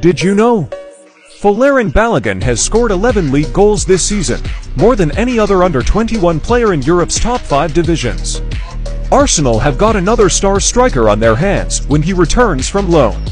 Did you know? Folarin Balogun has scored 11 league goals this season, more than any other under-21 player in Europe's top 5 divisions. Arsenal have got another star striker on their hands when he returns from loan.